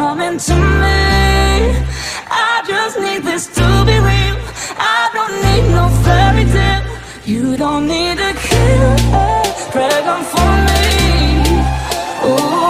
Charming to me. I just need this to be real. I don't need no fairy tale. You don't need a kill a dragon for me. Ooh,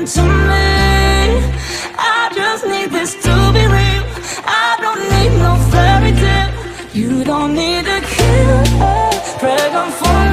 To me. I just need this to be real. I don't need no fairy tale. You don't need a a dragon for me.